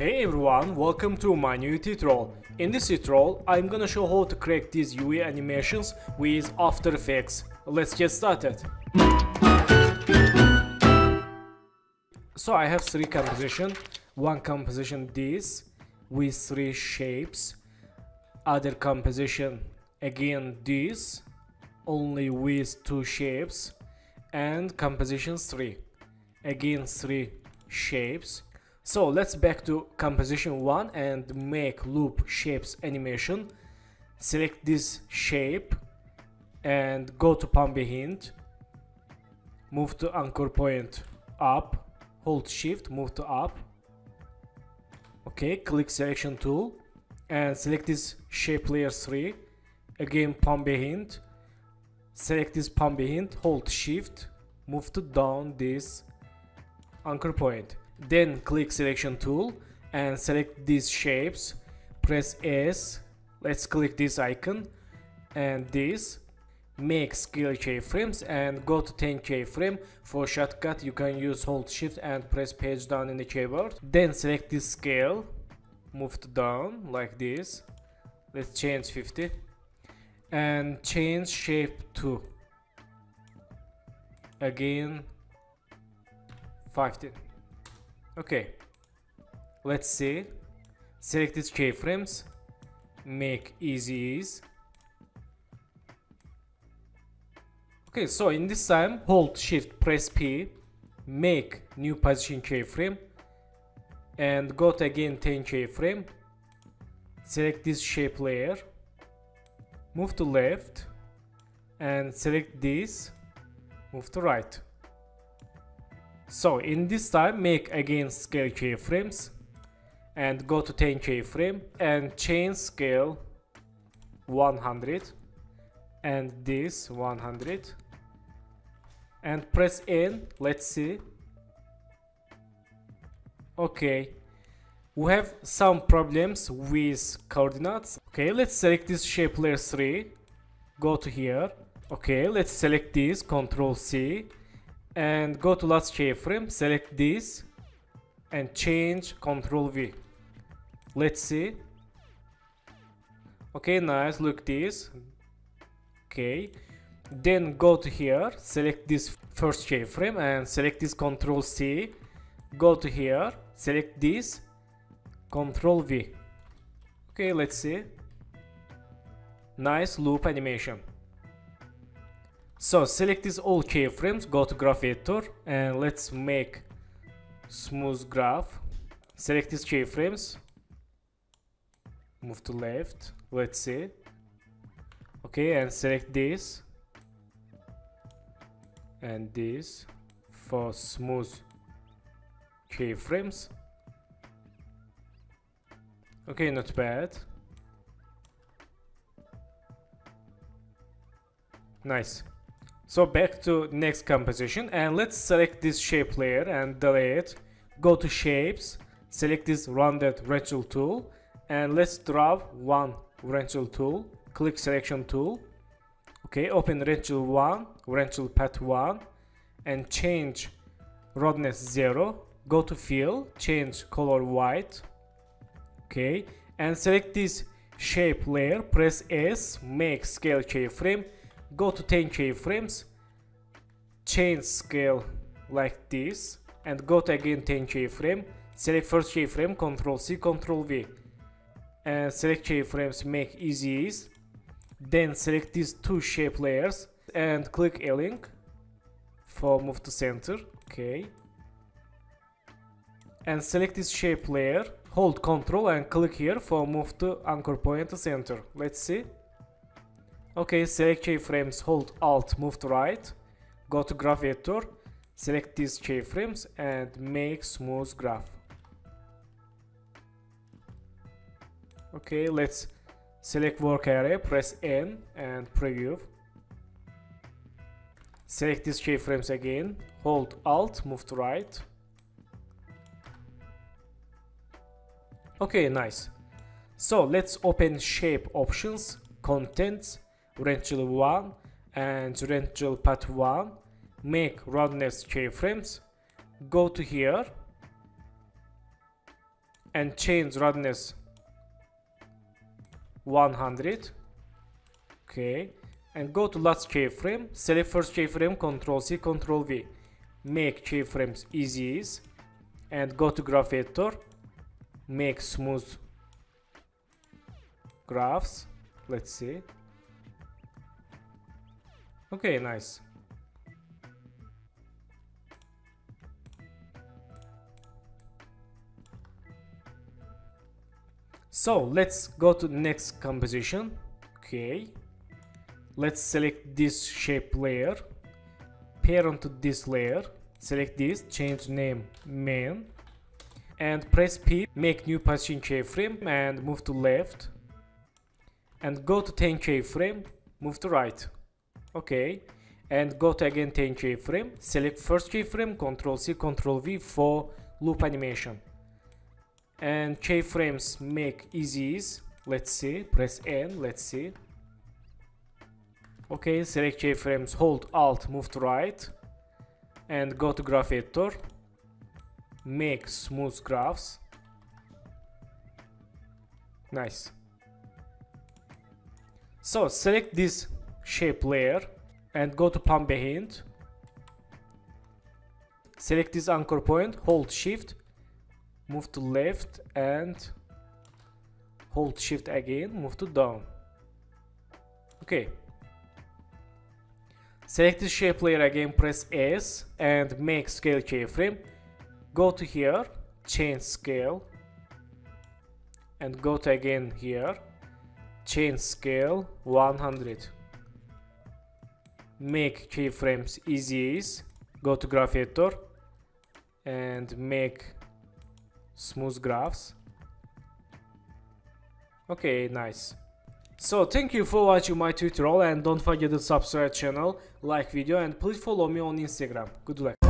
Hey everyone, welcome to my new tutorial. In this tutorial, I'm gonna show how to create these UI animations with After Effects. Let's get started. So I have three composition, one composition this with three shapes, other composition again this only with two shapes and composition 3 again three shapes so let's back to composition 1 and make loop shapes animation. Select this shape and go to pan behind move to anchor point up. Hold shift move to up. Okay click selection tool and select this shape layer 3 again pan behind select this pan behind hold shift move to down this anchor point then click selection tool and select these shapes. Press s. Let's click this icon and this. Make scale keyframes and go to 10 keyframe. For shortcut you can use hold shift and press page down in the keyboard. Then select this scale. Move to down like this. Let's change 50 and change shape to again 15 okay. Let's see. Select these keyframes. Make easy ease. Okay so in this time hold shift press p make new position keyframe and go to again 10 keyframe. Select this shape layer. Move to left and select this. Move to right so in this time make again scale keyframes and go to 10 keyframe and change scale 100 and this 100 and press N let's see. Okay. We have some problems with coordinates. Okay let's select this shape layer 3 go to here. Okay let's select this control C and go to last keyframe select this and change control V. Let's see. Okay nice look this. Okay. Then go to here select this first keyframe and select this control C. Go to here select this control V. Okay let's see. Nice loop animation so select these all keyframes go to graph editor and let's make smooth graph. Select these keyframes. Move to left let's see. Okay and select this. And this for smooth keyframes. Okay not bad. Nice so back to next composition and let's select this shape layer and delete it. go to shapes select this rounded rectangle tool and let's draw one rectangle tool. Click selection tool. Okay open rectangle 1 rectangle path 1 and change roundness 0 go to fill change color white. Okay and select this shape layer press s make scale keyframe go to 10 keyframes change scale like this and go to again 10 keyframe select first keyframe ctrl c ctrl v. And select keyframes make easy ease. Then select these two shape layers and click align for move to center okay. And select this shape layer hold ctrl and click here for move to anchor point to center. Let's see okay select keyframes hold alt move to right. Go to graph editor select these keyframes and make smooth graph. Okay let's select work area press n and preview. Select these keyframes again hold alt move to right. Okay nice. So let's open shape options contents rectangle 1 and rental path 1 make roundness keyframes. Go to here and change roundness 100 okay. And go to last keyframe. Select first keyframe ctrl c ctrl v. Make keyframes easy and go to graph editor. Make smooth graphs. Let's see okay nice. So let's go to the next composition. Okay. Let's select this shape layer. Parent to this layer. Select this change name main. And press P make new position keyframe and move to left. And go to 10 keyframe move to right okay. And go to again 10 keyframe. Select first keyframe ctrl c ctrl v for loop animation. And keyframes make easy let's see press n let's see. Okay select keyframes hold alt move to right. And go to graph editor. Make smooth graphs. Nice. So select this shape layer and go to pan behind select this anchor point hold shift move to left and hold shift again move to down okay Select the shape layer again, press S and make scale keyframe. Go to here, change scale and go to again here, change scale 100. Make keyframes easy ease go to graph editor and make smooth graphs. Okay, nice. So thank you for watching my tutorial and don't forget to subscribe channel, like video and please follow me on Instagram. Good luck.